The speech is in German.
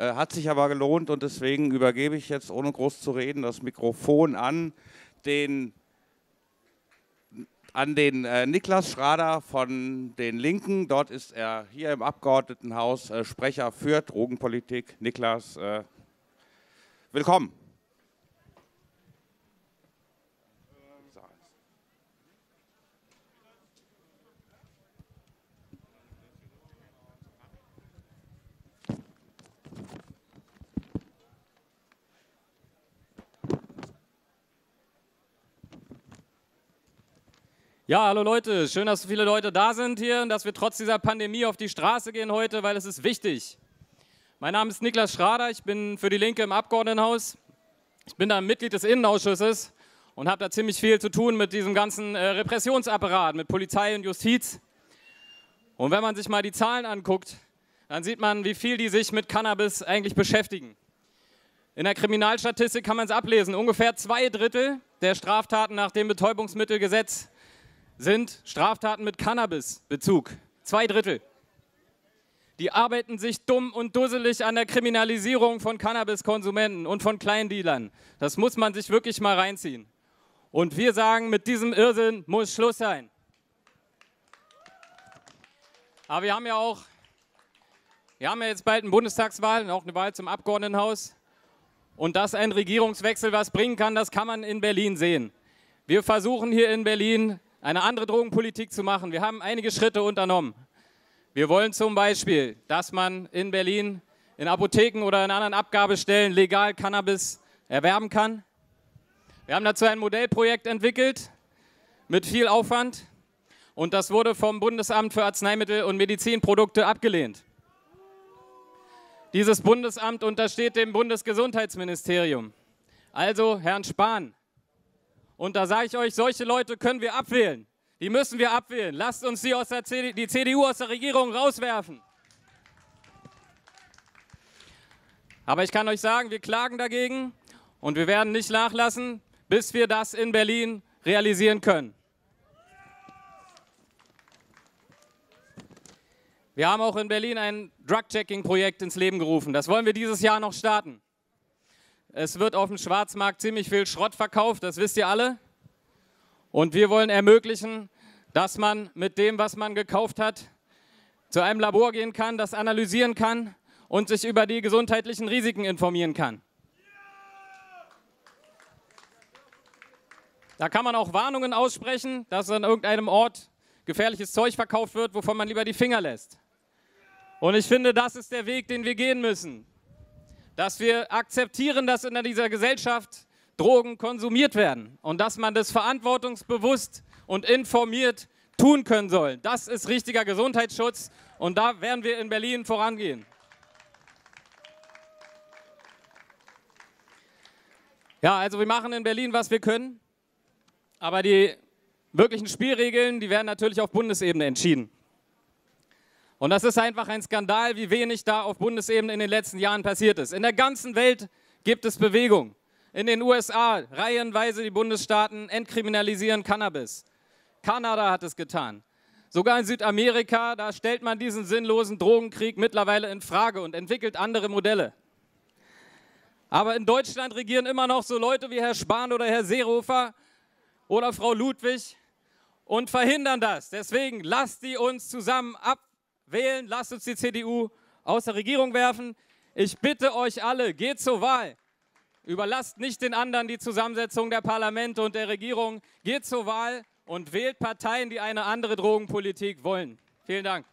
Äh, hat sich aber gelohnt und deswegen übergebe ich jetzt, ohne groß zu reden, das Mikrofon an den, an den äh, Niklas Schrader von den Linken. Dort ist er hier im Abgeordnetenhaus äh, Sprecher für Drogenpolitik. Niklas, äh, willkommen. Ja, hallo Leute, schön, dass so viele Leute da sind hier und dass wir trotz dieser Pandemie auf die Straße gehen heute, weil es ist wichtig. Mein Name ist Niklas Schrader, ich bin für die Linke im Abgeordnetenhaus. Ich bin da Mitglied des Innenausschusses und habe da ziemlich viel zu tun mit diesem ganzen äh, Repressionsapparat, mit Polizei und Justiz. Und wenn man sich mal die Zahlen anguckt, dann sieht man, wie viel die sich mit Cannabis eigentlich beschäftigen. In der Kriminalstatistik kann man es ablesen. Ungefähr zwei Drittel der Straftaten nach dem Betäubungsmittelgesetz sind Straftaten mit Cannabis-Bezug. Zwei Drittel. Die arbeiten sich dumm und dusselig an der Kriminalisierung von Cannabiskonsumenten und von Kleindealern. Das muss man sich wirklich mal reinziehen. Und wir sagen, mit diesem Irrsinn muss Schluss sein. Aber wir haben ja auch, wir haben ja jetzt bald eine Bundestagswahl und auch eine Wahl zum Abgeordnetenhaus. Und dass ein Regierungswechsel was bringen kann, das kann man in Berlin sehen. Wir versuchen hier in Berlin eine andere Drogenpolitik zu machen. Wir haben einige Schritte unternommen. Wir wollen zum Beispiel, dass man in Berlin in Apotheken oder in anderen Abgabestellen legal Cannabis erwerben kann. Wir haben dazu ein Modellprojekt entwickelt mit viel Aufwand und das wurde vom Bundesamt für Arzneimittel und Medizinprodukte abgelehnt. Dieses Bundesamt untersteht dem Bundesgesundheitsministerium. Also Herrn Spahn, und da sage ich euch, solche Leute können wir abwählen. Die müssen wir abwählen. Lasst uns die, aus der CD, die CDU aus der Regierung rauswerfen. Aber ich kann euch sagen, wir klagen dagegen und wir werden nicht nachlassen, bis wir das in Berlin realisieren können. Wir haben auch in Berlin ein Drug-Checking-Projekt ins Leben gerufen. Das wollen wir dieses Jahr noch starten. Es wird auf dem Schwarzmarkt ziemlich viel Schrott verkauft, das wisst ihr alle. Und wir wollen ermöglichen, dass man mit dem, was man gekauft hat, zu einem Labor gehen kann, das analysieren kann und sich über die gesundheitlichen Risiken informieren kann. Da kann man auch Warnungen aussprechen, dass an irgendeinem Ort gefährliches Zeug verkauft wird, wovon man lieber die Finger lässt. Und ich finde, das ist der Weg, den wir gehen müssen dass wir akzeptieren, dass in dieser Gesellschaft Drogen konsumiert werden und dass man das verantwortungsbewusst und informiert tun können soll. Das ist richtiger Gesundheitsschutz und da werden wir in Berlin vorangehen. Ja, also wir machen in Berlin, was wir können, aber die wirklichen Spielregeln, die werden natürlich auf Bundesebene entschieden. Und das ist einfach ein Skandal, wie wenig da auf Bundesebene in den letzten Jahren passiert ist. In der ganzen Welt gibt es Bewegung. In den USA reihenweise die Bundesstaaten entkriminalisieren Cannabis. Kanada hat es getan. Sogar in Südamerika, da stellt man diesen sinnlosen Drogenkrieg mittlerweile in Frage und entwickelt andere Modelle. Aber in Deutschland regieren immer noch so Leute wie Herr Spahn oder Herr Seehofer oder Frau Ludwig und verhindern das. Deswegen lasst die uns zusammen ab wählen, lasst uns die CDU aus der Regierung werfen. Ich bitte euch alle, geht zur Wahl. Überlasst nicht den anderen die Zusammensetzung der Parlamente und der Regierung. Geht zur Wahl und wählt Parteien, die eine andere Drogenpolitik wollen. Vielen Dank.